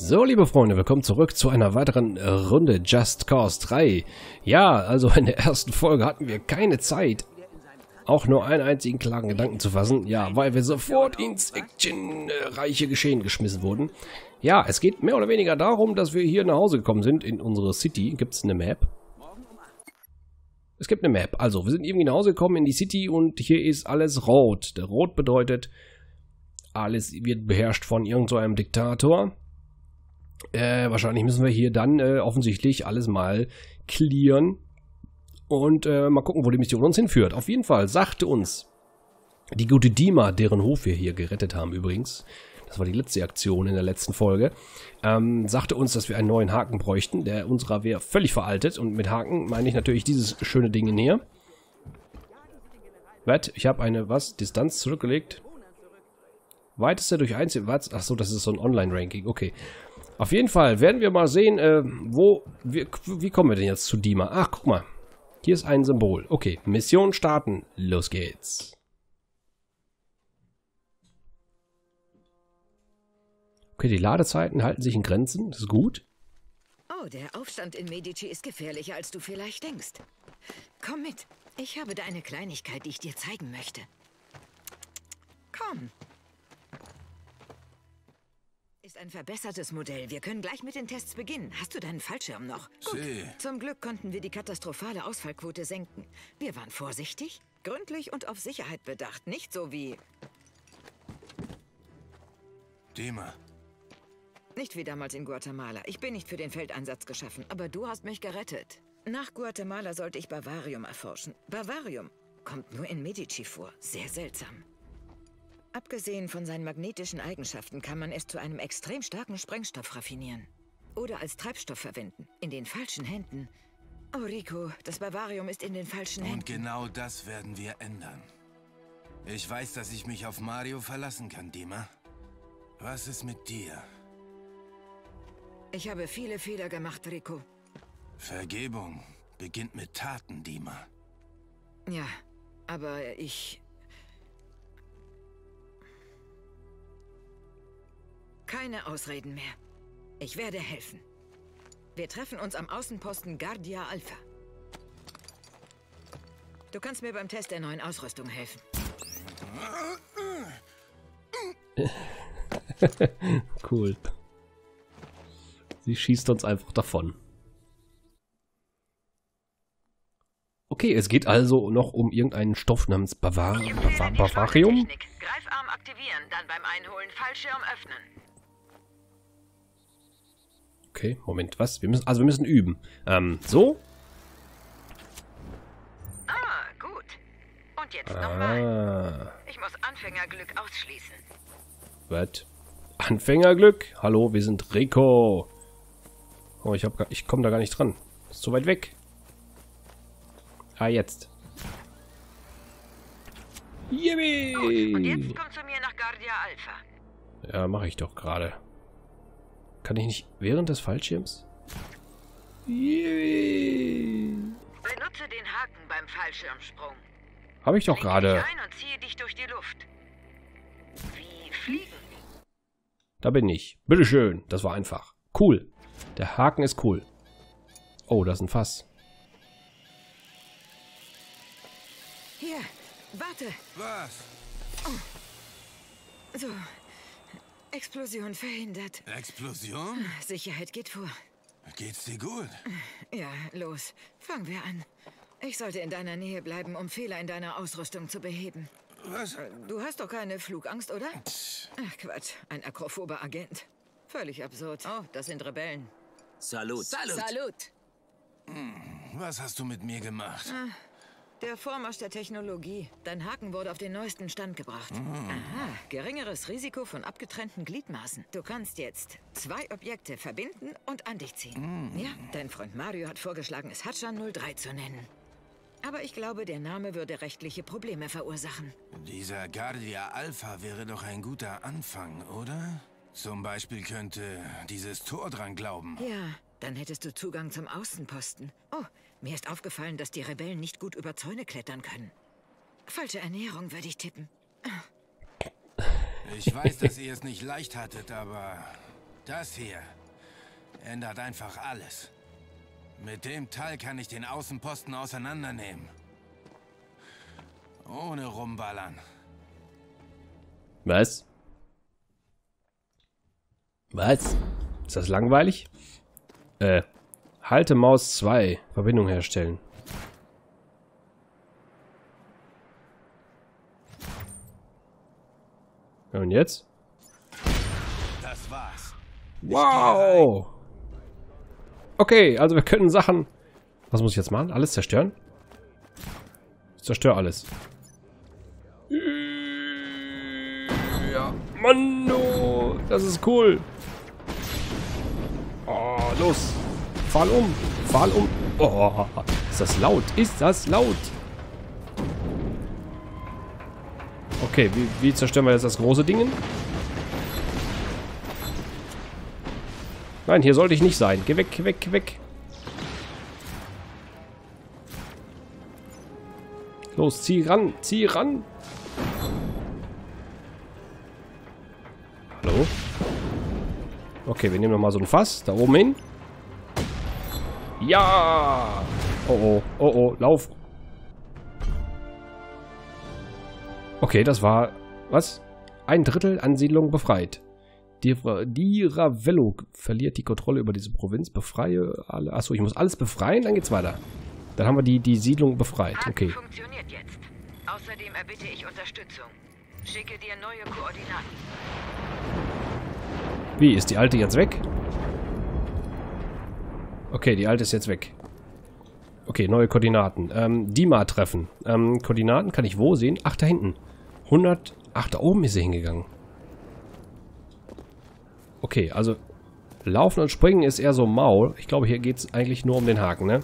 So, liebe Freunde, willkommen zurück zu einer weiteren äh, Runde Just Cause 3. Ja, also in der ersten Folge hatten wir keine Zeit, auch nur einen einzigen klaren Gedanken zu fassen. Ja, weil wir sofort ins actionreiche Geschehen geschmissen wurden. Ja, es geht mehr oder weniger darum, dass wir hier nach Hause gekommen sind, in unsere City. Gibt es eine Map? Es gibt eine Map. Also, wir sind irgendwie nach Hause gekommen in die City und hier ist alles rot. Der Rot bedeutet, alles wird beherrscht von irgendeinem so Diktator. Äh, wahrscheinlich müssen wir hier dann äh, offensichtlich alles mal clearen und äh, mal gucken, wo die Mission uns hinführt. Auf jeden Fall sagte uns die gute Dima, deren Hof wir hier gerettet haben übrigens, das war die letzte Aktion in der letzten Folge, ähm, sagte uns, dass wir einen neuen Haken bräuchten. Der unserer wäre völlig veraltet und mit Haken meine ich natürlich dieses schöne Ding in hier. Was? Ich habe eine, was? Distanz zurückgelegt? Weiteste durch Einzel... Was? Achso, das ist so ein Online-Ranking. Okay. Auf jeden Fall werden wir mal sehen, äh, wo, wie, wie kommen wir denn jetzt zu Dima? Ach, guck mal. Hier ist ein Symbol. Okay, Mission starten. Los geht's. Okay, die Ladezeiten halten sich in Grenzen. Das ist gut. Oh, der Aufstand in Medici ist gefährlicher, als du vielleicht denkst. Komm mit. Ich habe da eine Kleinigkeit, die ich dir zeigen möchte. Komm. Ist ein verbessertes Modell. Wir können gleich mit den Tests beginnen. Hast du deinen Fallschirm noch? Gut. Sie. Zum Glück konnten wir die katastrophale Ausfallquote senken. Wir waren vorsichtig, gründlich und auf Sicherheit bedacht. Nicht so wie... Dima, Nicht wie damals in Guatemala. Ich bin nicht für den Feldeinsatz geschaffen, aber du hast mich gerettet. Nach Guatemala sollte ich Bavarium erforschen. Bavarium kommt nur in Medici vor. Sehr seltsam. Abgesehen von seinen magnetischen Eigenschaften kann man es zu einem extrem starken Sprengstoff raffinieren. Oder als Treibstoff verwenden. In den falschen Händen. Oh, Rico, das Bavarium ist in den falschen und Händen. genau das werden wir ändern. Ich weiß, dass ich mich auf Mario verlassen kann, Dima. Was ist mit dir? Ich habe viele Fehler gemacht, Rico. Vergebung beginnt mit Taten, Dima. Ja, aber ich... Keine Ausreden mehr. Ich werde helfen. Wir treffen uns am Außenposten Guardia Alpha. Du kannst mir beim Test der neuen Ausrüstung helfen. Cool. Sie schießt uns einfach davon. Okay, es geht also noch um irgendeinen Stoff namens Bavar Bavar Bavarium. Greifarm aktivieren, dann beim Einholen Fallschirm öffnen. Okay, Moment, was? Wir müssen, also wir müssen üben. Ähm, so? Ah, gut. Und jetzt nochmal. Ah, Ich muss Anfängerglück ausschließen. was? Anfängerglück? Hallo, wir sind Rico. Oh, ich, hab ich komme da gar nicht dran. Ist zu weit weg. Ah, jetzt. Und jetzt Yippie! komm zu mir nach Guardia Alpha. Ja, mache ich doch gerade. Kann ich nicht während des Fallschirms? Yippie! Benutze den Haken beim Fallschirmsprung. Habe ich doch gerade. Da bin ich. Bitteschön. Das war einfach. Cool. Der Haken ist cool. Oh, das ist ein Fass. Hier, warte. Was? So. Explosion verhindert. Explosion? Sicherheit geht vor. Geht's dir gut? Ja, los. Fangen wir an. Ich sollte in deiner Nähe bleiben, um Fehler in deiner Ausrüstung zu beheben. Was? Du hast doch keine Flugangst, oder? Ach Quatsch, ein akrophober Agent. Völlig absurd. Oh, das sind Rebellen. Salut. Salut! Was hast du mit mir gemacht? Der Vormarsch der Technologie. Dein Haken wurde auf den neuesten Stand gebracht. Aha, geringeres Risiko von abgetrennten Gliedmaßen. Du kannst jetzt zwei Objekte verbinden und an dich ziehen. Ja, dein Freund Mario hat vorgeschlagen, es Hatchan 03 zu nennen. Aber ich glaube, der Name würde rechtliche Probleme verursachen. Dieser Guardia Alpha wäre doch ein guter Anfang, oder? Zum Beispiel könnte dieses Tor dran glauben. Ja, dann hättest du Zugang zum Außenposten. Oh, mir ist aufgefallen, dass die Rebellen nicht gut über Zäune klettern können. Falsche Ernährung, würde ich tippen. Ich weiß, dass ihr es nicht leicht hattet, aber Das hier ändert einfach alles. Mit dem Teil kann ich den Außenposten auseinandernehmen. Ohne rumballern. Was? Was? Ist das langweilig? Äh, halte Maus 2. Verbindung herstellen. Und jetzt? Das war's. Wow! Okay, also wir können Sachen... Was muss ich jetzt machen? Alles zerstören? Ich zerstöre alles. Ja, Mann, oh, das ist cool. Los. Fall um. Fall um. Oh, ist das laut? Ist das laut? Okay, wie, wie zerstören wir jetzt das große Ding? Nein, hier sollte ich nicht sein. Geh weg, weg, weg. Los, zieh ran, zieh ran. Hallo? Okay, wir nehmen nochmal so ein Fass. Da oben hin. Ja! Oh oh, oh oh, lauf. Okay, das war... Was? Ein Drittel Ansiedlung befreit. Die, die Ravello verliert die Kontrolle über diese Provinz. Befreie alle... Achso, ich muss alles befreien, dann geht's weiter. Dann haben wir die, die Siedlung befreit. Okay. funktioniert jetzt. Außerdem erbitte ich Unterstützung. Schicke dir neue Koordinaten. Wie, ist die alte jetzt weg? Okay, die alte ist jetzt weg. Okay, neue Koordinaten. Ähm, Dima treffen. Ähm, Koordinaten kann ich wo sehen? Ach, da hinten. 100... Ach, da oben ist sie hingegangen. Okay, also Laufen und Springen ist eher so Maul. Ich glaube, hier geht es eigentlich nur um den Haken, ne?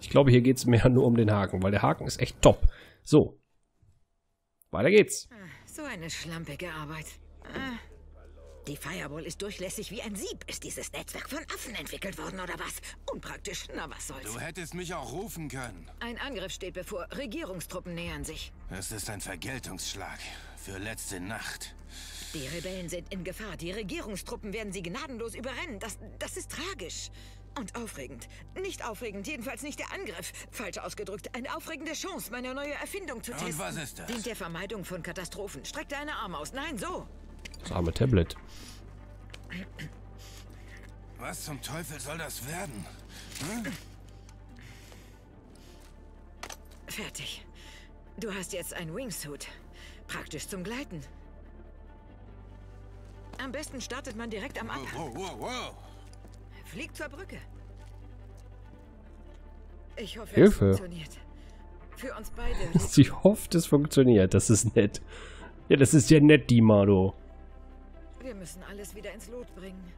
Ich glaube, hier geht es mehr nur um den Haken, weil der Haken ist echt top. So. Weiter geht's. So eine schlampige Arbeit. Ah. Die Firewall ist durchlässig wie ein Sieb. Ist dieses Netzwerk von Affen entwickelt worden oder was? Unpraktisch. Na, was soll's. Du hättest mich auch rufen können. Ein Angriff steht bevor. Regierungstruppen nähern sich. Es ist ein Vergeltungsschlag für letzte Nacht. Die Rebellen sind in Gefahr. Die Regierungstruppen werden sie gnadenlos überrennen. Das, das ist tragisch. Und aufregend. Nicht aufregend, jedenfalls nicht der Angriff. Falsch ausgedrückt, eine aufregende Chance, meine neue Erfindung zu Und testen. was ist das? Dient der Vermeidung von Katastrophen. Streck deine Arme aus. Nein, so. Das arme Tablet. Was zum Teufel soll das werden? Hm? Fertig. Du hast jetzt ein Wingsuit. Praktisch zum Gleiten. Am besten startet man direkt am Abhang. wow, wow, wow. Fliegt zur Brücke. Ich hoffe, Hilfe. es funktioniert. Für uns beide. Sie hofft, es funktioniert. Das ist nett. Ja, das ist ja nett, die Mado. Wir müssen alles wieder ins Lot bringen.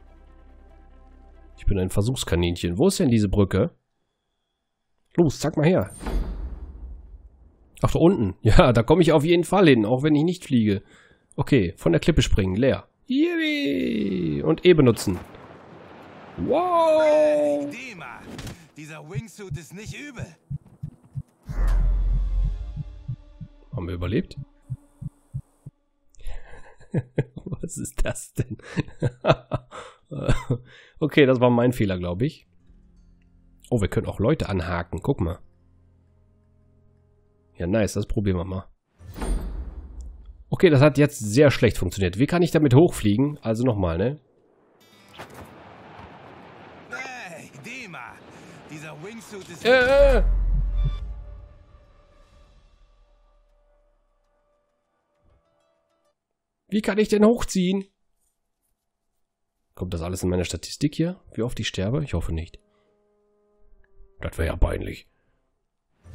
Ich bin ein Versuchskaninchen. Wo ist denn diese Brücke? Los, zeig mal her. Ach, da unten. Ja, da komme ich auf jeden Fall hin, auch wenn ich nicht fliege. Okay, von der Klippe springen, leer. Yippie! Und E benutzen. Wow! Dieser Wingsuit ist nicht übel. Haben wir überlebt? Was ist das denn? okay, das war mein Fehler, glaube ich. Oh, wir können auch Leute anhaken. Guck mal. Ja, nice. Das probieren wir mal. Okay, das hat jetzt sehr schlecht funktioniert. Wie kann ich damit hochfliegen? Also nochmal, ne? Hey, Dima, dieser Wingsuit ist... Äh, äh. Wie kann ich denn hochziehen? Kommt das alles in meine Statistik hier? Wie oft ich sterbe? Ich hoffe nicht. Das wäre ja peinlich.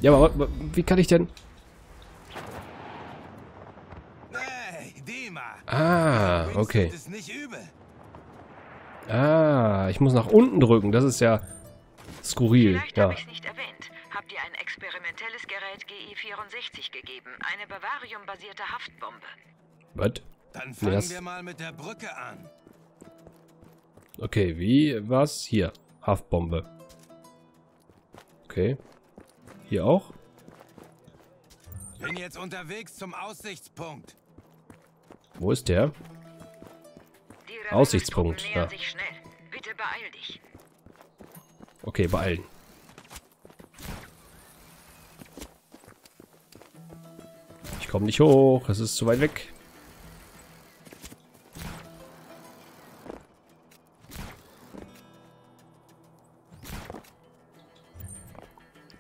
Ja, aber wie kann ich denn... Ah, okay. Ah, ich muss nach unten drücken. Das ist ja skurril. Vielleicht Ja. habe ich nicht erwähnt. Habt ihr ein experimentelles Gerät GI-64 gegeben? Eine Bavarium-basierte Haftbombe. Was? Dann fangen das- wir mal mit der Brücke an. Okay, wie, was? Hier. Haftbombe. Okay. Hier auch? Bin jetzt unterwegs zum Aussichtspunkt. Wo ist der? Aussichtspunkt, ja. sich schnell. Bitte beeil dich. Okay, beeilen. Ich komme nicht hoch, es ist zu weit weg.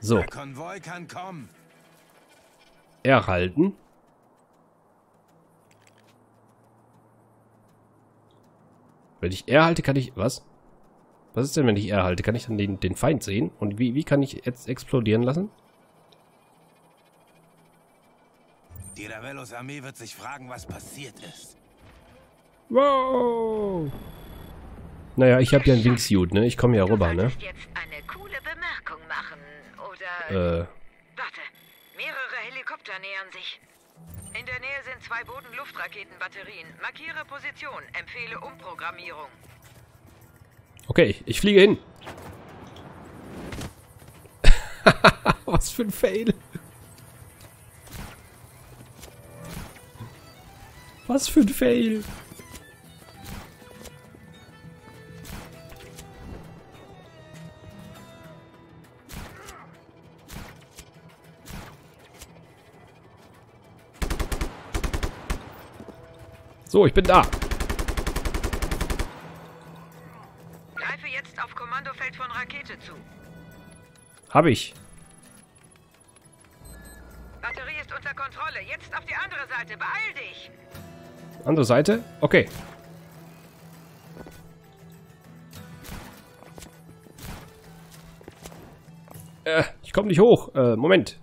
So, Der Konvoi kann kommen. erhalten. Wenn ich erhalte, kann ich... Was? Was ist denn, wenn ich erhalte? Kann ich dann den, den Feind sehen? Und wie, wie kann ich jetzt explodieren lassen? Die Ravellos Armee wird sich fragen, was passiert ist. Wow! Naja, ich habe ja einen Wingsuit, ne? Ich komme ja rüber, ne? jetzt Äh, Warte, mehrere Helikopter nähern sich. In der Nähe sind zwei Boden-Luft-Raketenbatterien. Markiere Position, empfehle Umprogrammierung. okay, ich fliege hin. Was für ein Fail. Was für ein Fail. So, ich bin da. Greife jetzt auf Kommandofeld von Rakete zu. Habe ich. Batterie ist unter Kontrolle. Jetzt auf die andere Seite. Beeil dich. Andere Seite? Okay. Äh, ich komme nicht hoch. Äh, Moment.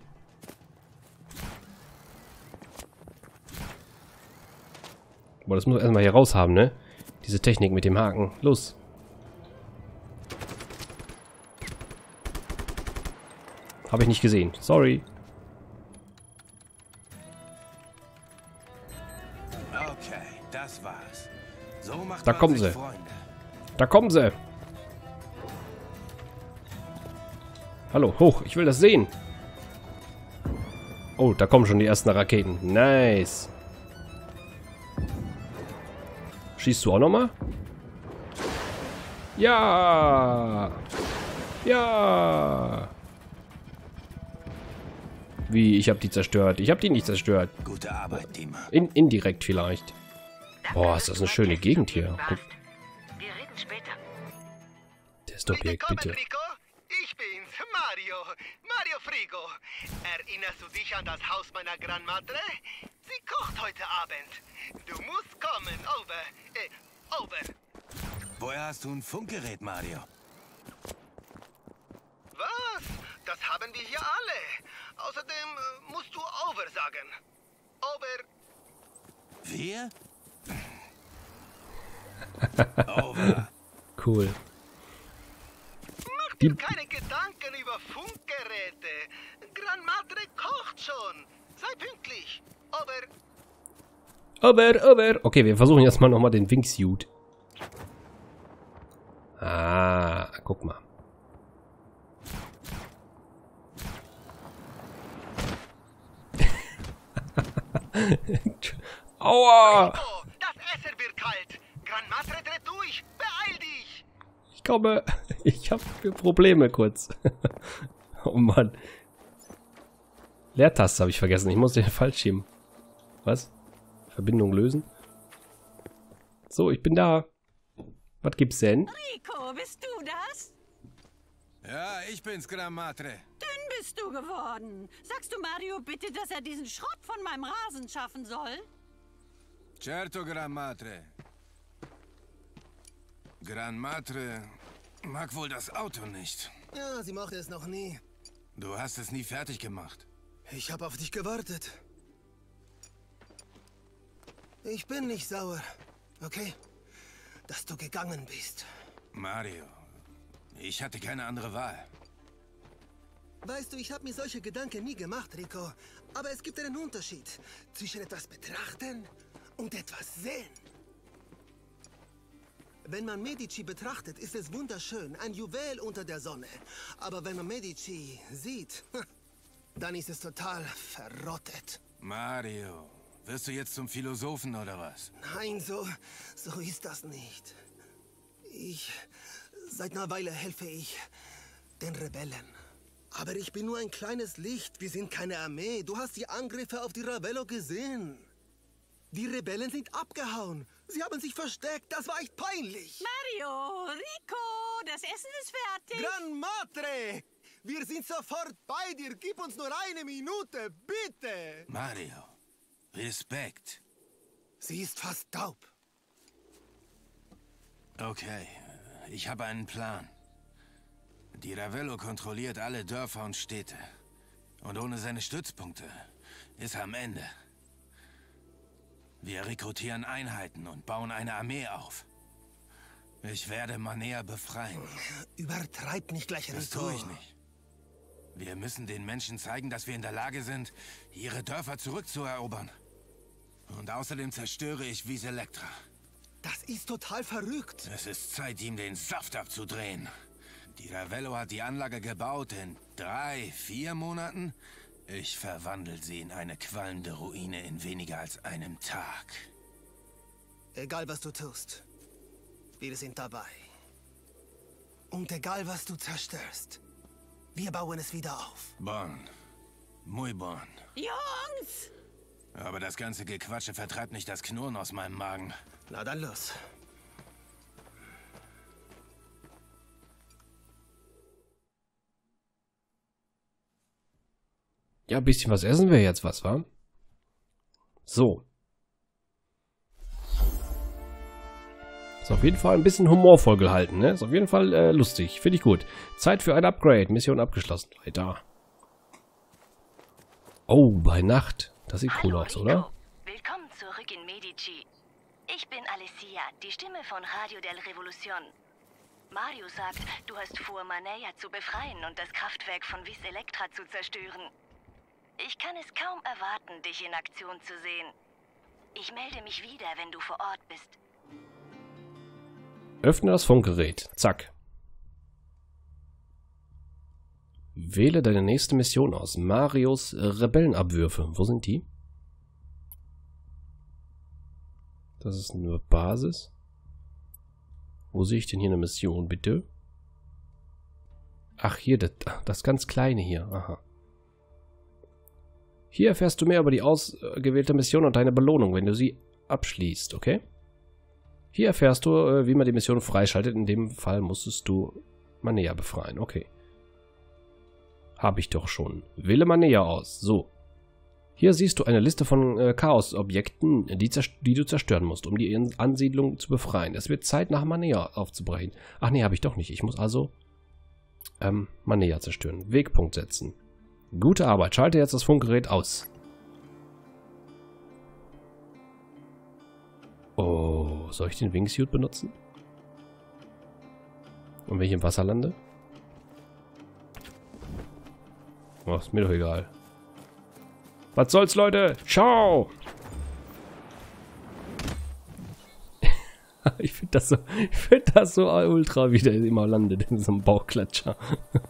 Boah, das muss erstmal hier raus haben, ne? Diese Technik mit dem Haken. Los. Habe ich nicht gesehen. Sorry. Okay, das war's. So macht Da kommen sie. Freunde. Da kommen sie. Hallo, hoch. Ich will das sehen. Oh, da kommen schon die ersten Raketen. Nice. Schießt du auch nochmal? Ja. Ja. Wie? Ich habe die zerstört. Ich habe die nicht zerstört. Gute Arbeit, Dima. In, indirekt vielleicht. Boah, ist das eine schöne Gegend hier. Guck, Wir reden später. Testobjekt, bitte. Ich bin's, Mario. Mario Frigo. Erinnerst du dich an das Haus meiner Grandmadre? Sie kocht heute Abend. Kommen, over. Äh, over. Woher hast du ein Funkgerät, Mario? Was? Das haben wir hier alle. Außerdem äh, musst du over sagen. Over. Wir? Over. Cool. Mach dir keine Gedanken über Funkgeräte. Grandmadre kocht schon. Sei pünktlich. Over. Over, over. Okay, wir versuchen jetzt mal nochmal den Wingsuit. Ah, guck mal. Aua! Oh, das Essen wird kalt. Grandmadre dreht durch. Beeil dich. Ich komme. Ich habe Probleme kurz. Oh Mann. Leertaste habe ich vergessen. Ich muss den falsch schieben. Was? Verbindung lösen? So, ich bin da. Was gibt's denn? Rico, bist du das? Ja, ich bin's, Gramatre. Dünn bist du geworden. Sagst du Mario bitte, dass er diesen Schrott von meinem Rasen schaffen soll? Certo, Gramatre. Granmatre mag wohl das Auto nicht. Ja, sie mochte es noch nie. Du hast es nie fertig gemacht. Ich habe auf dich gewartet. Ich bin nicht sauer, okay? Dass du gegangen bist. Mario, ich hatte keine andere Wahl. Weißt du, ich habe mir solche Gedanken nie gemacht, Rico. Aber es gibt einen Unterschied zwischen etwas betrachten und etwas sehen. Wenn man Medici betrachtet, ist es wunderschön, ein Juwel unter der Sonne. Aber wenn man Medici sieht, dann ist es total verrottet. Mario, wirst du jetzt zum Philosophen oder was? Nein, so, so ist das nicht. Ich, seit einer Weile helfe ich den Rebellen. Aber ich bin nur ein kleines Licht. Wir sind keine Armee. Du hast die Angriffe auf die Ravello gesehen. Die Rebellen sind abgehauen. Sie haben sich versteckt. Das war echt peinlich. Mario, Rico, das Essen ist fertig. Gran Matre! Wir sind sofort bei dir. Gib uns nur eine Minute, bitte. Mario, Respekt. Sie ist fast taub. Okay, ich habe einen Plan. Die Ravello kontrolliert alle Dörfer und Städte. Und ohne seine Stützpunkte ist er am Ende. Wir rekrutieren Einheiten und bauen eine Armee auf. Ich werde Manea befreien. Übertreib nicht gleich, Rico. Das tue ich nicht. Wir müssen den Menschen zeigen, dass wir in der Lage sind, ihre Dörfer zurückzuerobern. Und außerdem zerstöre ich Wieselektra. Das ist total verrückt. Es ist Zeit, ihm den Saft abzudrehen. Die Ravello hat die Anlage gebaut in drei, vier Monaten. Ich verwandle sie in eine qualmende Ruine in weniger als einem Tag. Egal, was du tust. Wir sind dabei. Und egal, was du zerstörst. Wir bauen es wieder auf. Bon. Muy bon. Jungs! Aber das ganze Gequatsche vertreibt nicht das Knurren aus meinem Magen. Na dann los. Ja, ein bisschen was essen wir jetzt was, wa? So. Ist auf jeden Fall ein bisschen humorvoll gehalten, ne? Ist auf jeden Fall äh, lustig. Finde ich gut. Zeit für ein Upgrade. Mission abgeschlossen. Weiter. Oh, bei Nacht. Das sieht cool Hallo, aus, Rico. oder? Willkommen zurück in Medici. Ich bin Alessia, die Stimme von Radio del Revolution. Mario sagt, du hast vor, Manea zu befreien und das Kraftwerk von Vis Electra zu zerstören. Ich kann es kaum erwarten, dich in Aktion zu sehen. Ich melde mich wieder, wenn du vor Ort bist. Öffne das Funkgerät. Zack. Wähle deine nächste Mission aus. Marios Rebellenabwürfe. Wo sind die? Das ist eine Basis. Wo sehe ich denn hier eine Mission, bitte? Ach, hier, das, das ganz kleine hier. Aha. Hier erfährst du mehr über die ausgewählte Mission und deine Belohnung, wenn du sie abschließt, okay? Hier erfährst du, äh, wie man die Mission freischaltet. In dem Fall musstest du Manea befreien. Okay. Habe ich doch schon. Wähle Manea aus. So. Hier siehst du eine Liste von äh, Chaos-Objekten, die, die du zerstören musst, um die Ansiedlung zu befreien. Es wird Zeit, nach Manea aufzubrechen. Ach nee, habe ich doch nicht. Ich muss also ähm, Manea zerstören. Wegpunkt setzen. Gute Arbeit. Schalte jetzt das Funkgerät aus. Oh, soll ich den Wingsuit benutzen? Und wenn ich im Wasser lande? Oh, ist mir doch egal. Was soll's, Leute? Ciao! ich finde das so, ich finde das so ultra, wie der immer landet in so einem Bauchklatscher.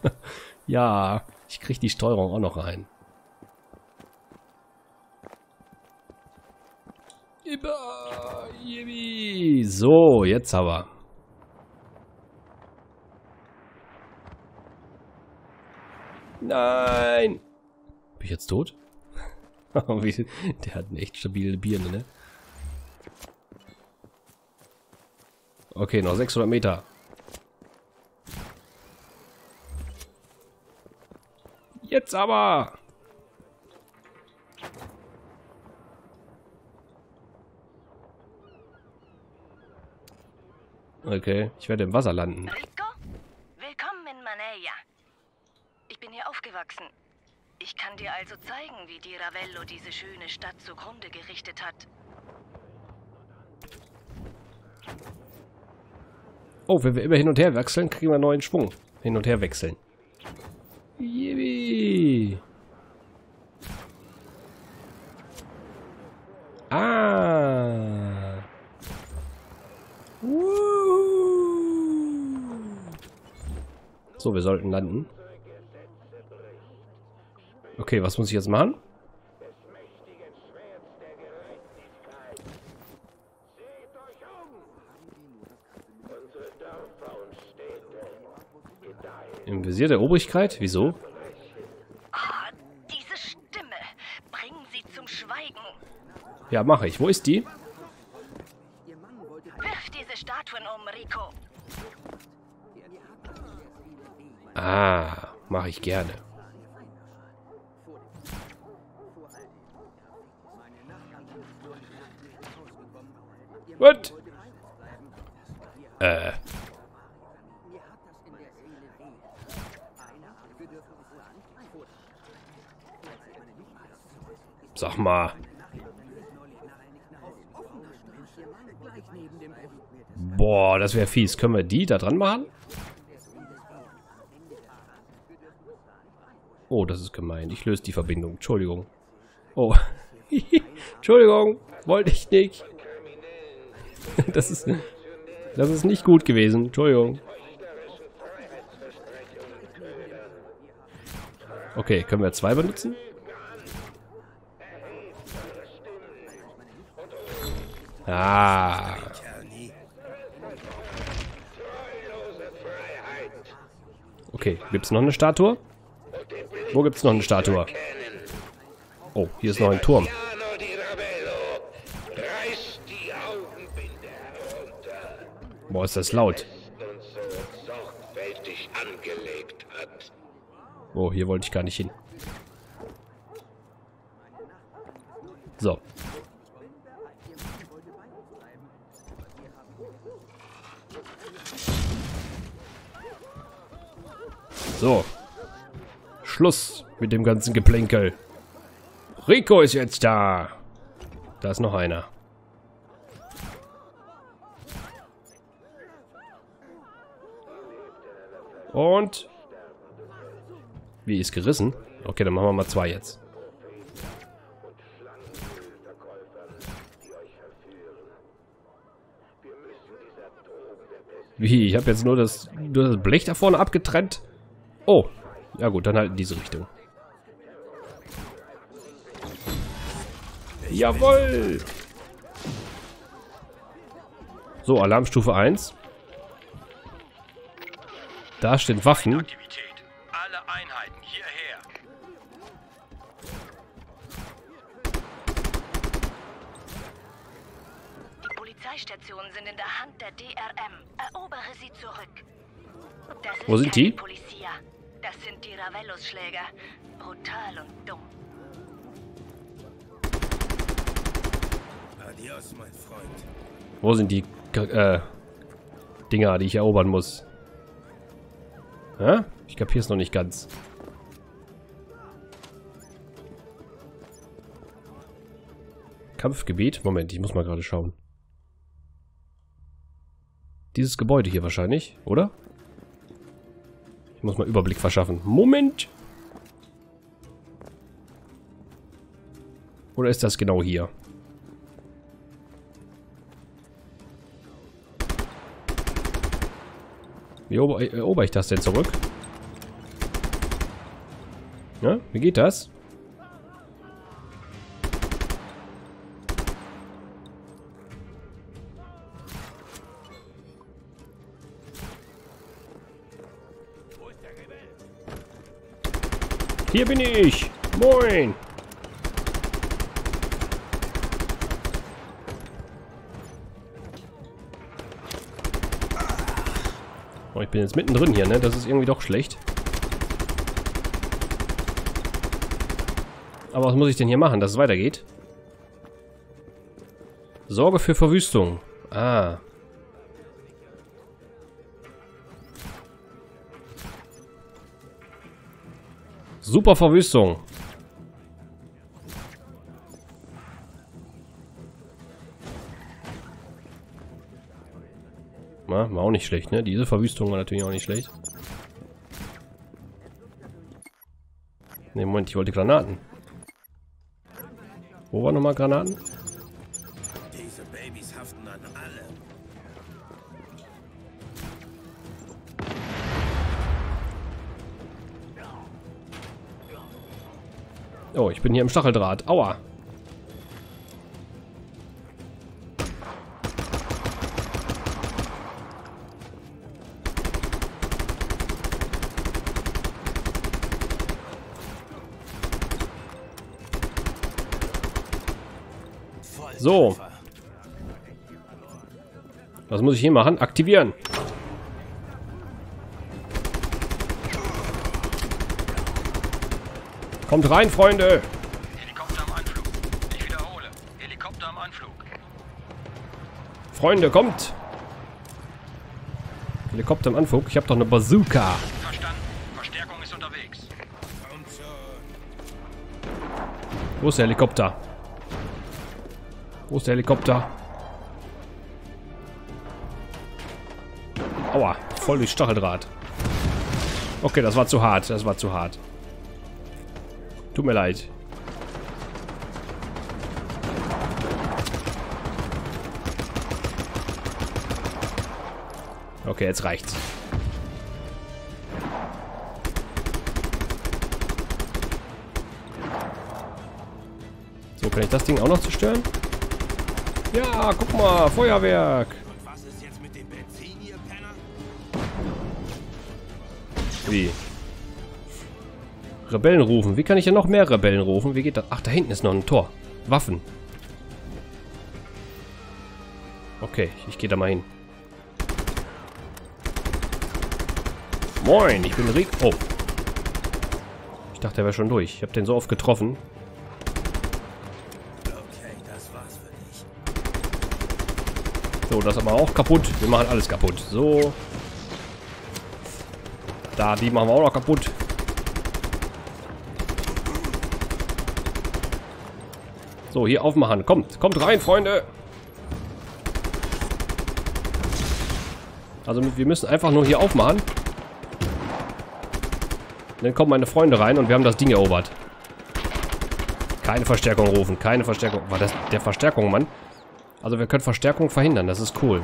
ja, ich krieg die Steuerung auch noch rein. So, jetzt aber. Nein! Bin ich jetzt tot? Der hat eine echt stabile Birne, ne? Okay, noch 600 Meter. Jetzt aber! Okay, ich werde im Wasser landen. Rico? Willkommen in Manea. Ich bin hier aufgewachsen. Ich kann dir also zeigen, wie die Ravello diese schöne Stadt zugrunde gerichtet hat. Oh, wenn wir immer hin und her wechseln, kriegen wir neuen Schwung. Hin und her wechseln. Yippie. Ah. Woo. So, wir sollten landen. Okay, was muss ich jetzt machen? Im Visier der Obrigkeit? Wieso? Ah, diese Stimme. Bringen Sie zum Schweigen. Ja, mache ich. Wo ist die? Wirf diese Statuen um, Rico. Ah, mache ich gerne. What? Äh. Sag mal. Boah, das wäre fies. Können wir die da dran machen? Oh, das ist gemein. Ich löse die Verbindung. Entschuldigung. Oh. Entschuldigung. Wollte ich nicht. Das ist... Das ist nicht gut gewesen. Entschuldigung. Okay, können wir zwei benutzen? Ah. Okay, gibt's noch eine Statue? Wo gibt's noch eine Statue? Oh, hier ist noch ein Turm. Boah, ist das laut. Oh, hier wollte ich gar nicht hin. So. So. Schluss mit dem ganzen Geplänkel. Rico ist jetzt da. Da ist noch einer. Und wie ist gerissen? Okay, dann machen wir mal zwei jetzt. Wie? Ich habe jetzt nur das, nur das Blech da vorne abgetrennt? Oh. Ja gut, dann halt in diese Richtung. Jawoll! So, Alarmstufe 1. Da stehen Waffen. Aktivität. Alle Einheiten hierher. Die Polizeistationen sind in der Hand der DRM. Erobere sie zurück. Das ist Wo sind die? Polizia. Das sind die Ravellos-Schläger. Brutal und dumm. Adios, mein Freund. Wo sind die äh, Dinger, die ich erobern muss? Hä? Ich kapier's noch nicht ganz. Kampfgebiet? Moment, ich muss mal gerade schauen. Dieses Gebäude hier wahrscheinlich, oder? Muss mal Überblick verschaffen. Moment! Oder ist das genau hier? Wie erober, erober ich das denn zurück? Ja, wie geht das? Hier bin ich! Moin! Oh, ich bin jetzt mittendrin hier, ne? Das ist irgendwie doch schlecht. Aber was muss ich denn hier machen, dass es weitergeht? Sorge für Verwüstung. Ah. Super Verwüstung. Na, war auch nicht schlecht, ne? Diese Verwüstung war natürlich auch nicht schlecht. Ne, Moment, ich wollte Granaten. Wo waren nochmal Granaten? Oh, ich bin hier im Stacheldraht. Aua. So. Was muss ich hier machen? Aktivieren. Kommt rein, Freunde. Helikopter am Anflug. Ich wiederhole. Helikopter am Anflug. Freunde, kommt. Helikopter im Anflug. Ich habe doch eine Bazooka. Verstanden. Verstärkung ist unterwegs. Wo ist der Helikopter? Wo ist der Helikopter? Aua, voll durch Stacheldraht. Okay, das war zu hart. Das war zu hart. Tut mir leid. Okay, jetzt reicht's. So, kann ich das Ding auch noch zerstören? Ja, guck mal, Feuerwerk. Und Rebellen rufen. Wie kann ich denn noch mehr Rebellen rufen? Wie geht das? Ach, da hinten ist noch ein Tor. Waffen. Okay, ich gehe da mal hin. Moin, ich bin Rick. Oh. Ich dachte, er wäre schon durch. Ich habe den so oft getroffen. Okay, das war's für dich. So, das aber auch kaputt. Wir machen alles kaputt. So. Da, die machen wir auch noch kaputt. So, hier aufmachen. Kommt, kommt rein, Freunde. Also wir müssen einfach nur hier aufmachen. Dann kommen meine Freunde rein und wir haben das Ding erobert. Keine Verstärkung rufen, keine Verstärkung. War das der Verstärkung, Mann? Also wir können Verstärkung verhindern, das ist cool.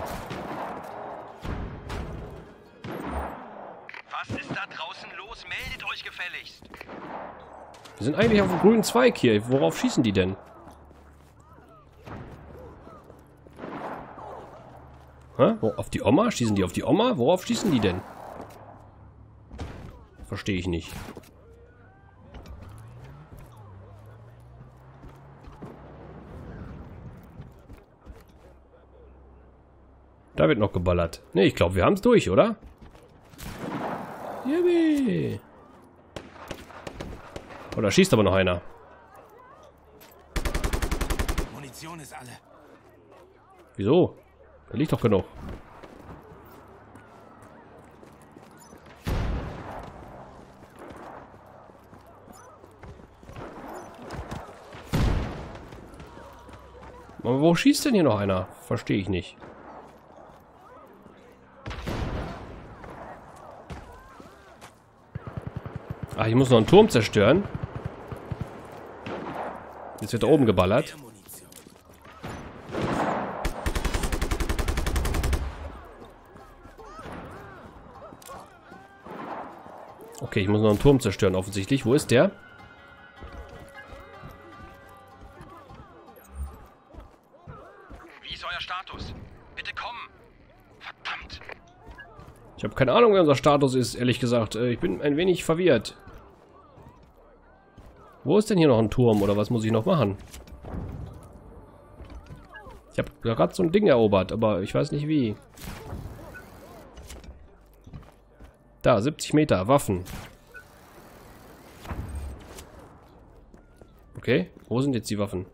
Was ist da draußen los? Meldet euch gefälligst. Wir sind eigentlich auf dem grünen Zweig hier. Worauf schießen die denn? Hä? Auf die Oma? Schießen die auf die Oma? Worauf schießen die denn? Verstehe ich nicht. Da wird noch geballert. Ne, ich glaube, wir haben es durch, oder? Yippie. Oh, da schießt aber noch einer. Munition ist alle. Wieso? Da liegt doch genug. Aber wo schießt denn hier noch einer? Verstehe ich nicht. Ah, ich muss noch einen Turm zerstören. Jetzt wird da oben geballert. Mehr Munition. Okay, ich muss noch einen Turm zerstören, offensichtlich. Wo ist der? Wie ist euer Status? Bitte kommen. Verdammt. Ich habe keine Ahnung, wer unser Status ist, ehrlich gesagt. Äh, Ich bin ein wenig verwirrt. Wo ist denn hier noch ein Turm oder was muss ich noch machen? Ich habe gerade so ein Ding erobert, aber ich weiß nicht wie. Da, 70 Meter, Waffen. Okay, wo sind jetzt die Waffen?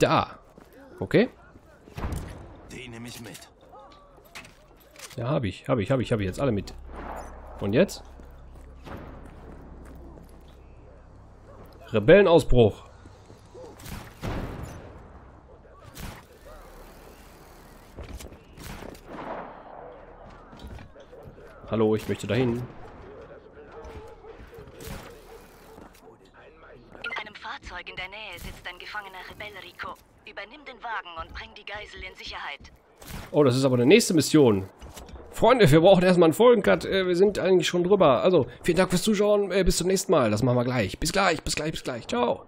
Da. Okay. Den nehme ich mit. Ja, habe ich, habe ich, habe ich, habe ich jetzt alle mit. Und jetzt? Rebellenausbruch. Hallo, ich möchte dahin. In einem Fahrzeug in der Nähe sitzt ein gefangener Rebell, Rico. Übernimm den Wagen und bring die Geisel in Sicherheit. Oh, das ist aber eine nächste Mission. Freunde, wir brauchen erstmal einen Folgencut. Äh, wir sind eigentlich schon drüber. Also, vielen Dank fürs Zuschauen. Äh, bis zum nächsten Mal. Das machen wir gleich. Bis gleich, bis gleich, bis gleich. Ciao.